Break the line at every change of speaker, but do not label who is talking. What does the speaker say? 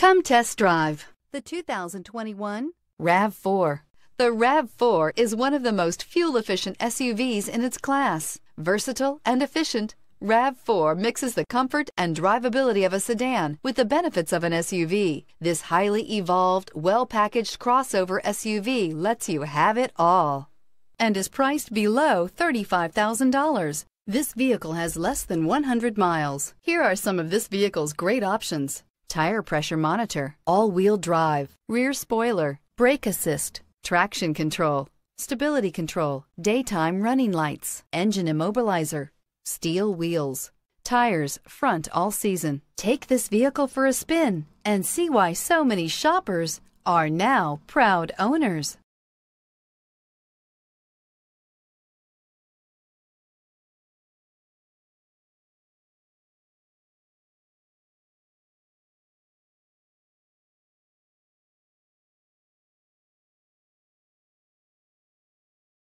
Come test drive the 2021 RAV4. The RAV4 is one of the most fuel-efficient SUVs in its class. Versatile and efficient, RAV4 mixes the comfort and drivability of a sedan with the benefits of an SUV. This highly evolved, well-packaged crossover SUV lets you have it all and is priced below $35,000. This vehicle has less than 100 miles. Here are some of this vehicle's great options. Tire pressure monitor, all-wheel drive, rear spoiler, brake assist, traction control, stability control, daytime running lights, engine immobilizer, steel wheels, tires front all season. Take this vehicle for a spin and see why so many shoppers are now proud owners.